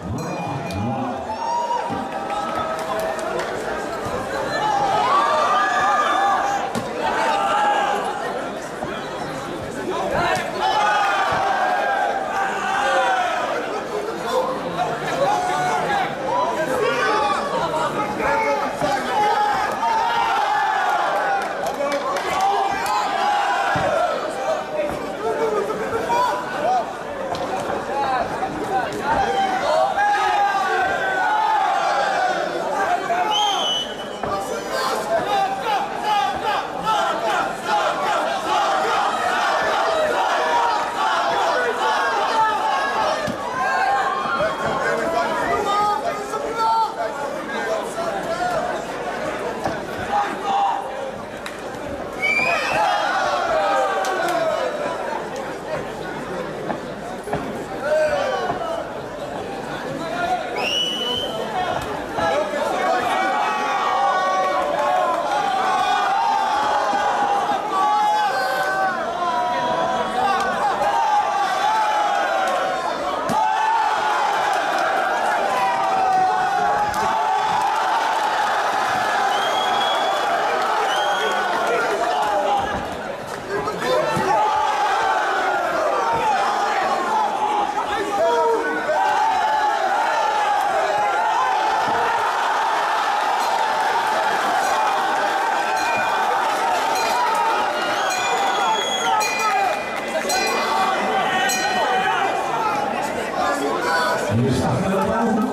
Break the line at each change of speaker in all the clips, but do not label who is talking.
어? Come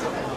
Gracias.